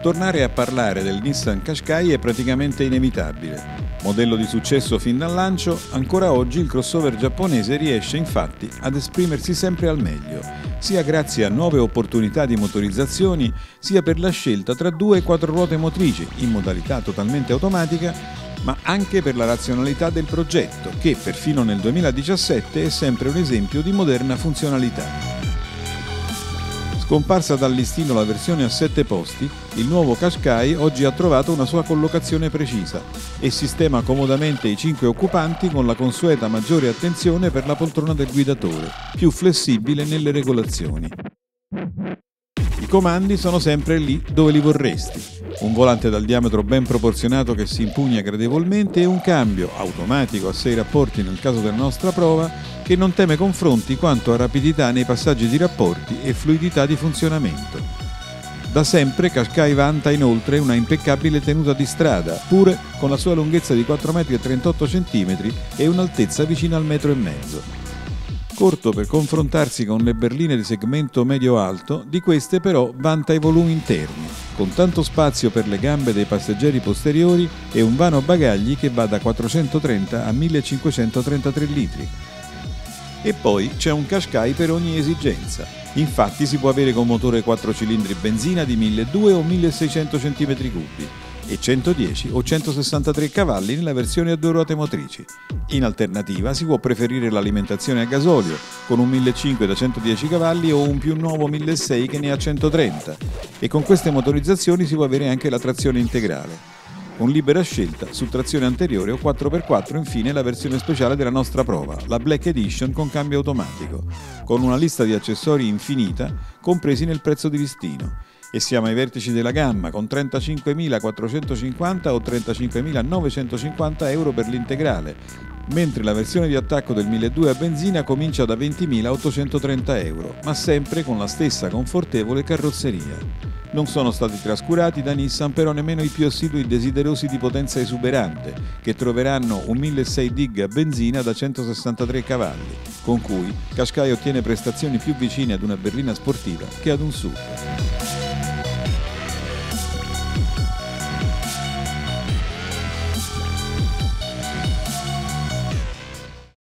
tornare a parlare del Nissan Qashqai è praticamente inevitabile. Modello di successo fin dal lancio, ancora oggi il crossover giapponese riesce infatti ad esprimersi sempre al meglio, sia grazie a nuove opportunità di motorizzazioni, sia per la scelta tra due e quattro ruote motrici in modalità totalmente automatica, ma anche per la razionalità del progetto, che perfino nel 2017 è sempre un esempio di moderna funzionalità. Scomparsa dal listino la versione a 7 posti, il nuovo Qashqai oggi ha trovato una sua collocazione precisa e sistema comodamente i 5 occupanti con la consueta maggiore attenzione per la poltrona del guidatore, più flessibile nelle regolazioni. I comandi sono sempre lì dove li vorresti. Un volante dal diametro ben proporzionato che si impugna gradevolmente e un cambio automatico a 6 rapporti nel caso della nostra prova che non teme confronti quanto a rapidità nei passaggi di rapporti e fluidità di funzionamento. Da sempre Qashqai vanta inoltre una impeccabile tenuta di strada, pure con la sua lunghezza di 4,38 m e un'altezza vicina al metro e mezzo. Corto per confrontarsi con le berline di segmento medio-alto, di queste però vanta i volumi interni, con tanto spazio per le gambe dei passeggeri posteriori e un vano bagagli che va da 430 a 1533 litri, e poi c'è un Qashqai per ogni esigenza. Infatti si può avere con motore 4 cilindri benzina di 1200 o 1600 cm3 e 110 o 163 cavalli nella versione a due ruote motrici. In alternativa si può preferire l'alimentazione a gasolio con un 1500 da 110 cavalli o un più nuovo 1600 che ne ha 130 e con queste motorizzazioni si può avere anche la trazione integrale con libera scelta su trazione anteriore o 4x4 infine la versione speciale della nostra prova, la Black Edition con cambio automatico, con una lista di accessori infinita compresi nel prezzo di listino. E siamo ai vertici della gamma con 35.450 o 35.950 euro per l'integrale, mentre la versione di attacco del 1200 a benzina comincia da 20.830 euro, ma sempre con la stessa confortevole carrozzeria. Non sono stati trascurati da Nissan però nemmeno i più assidui desiderosi di potenza esuberante, che troveranno un 1600 dig a benzina da 163 cavalli, con cui Qashqai ottiene prestazioni più vicine ad una berlina sportiva che ad un SUV.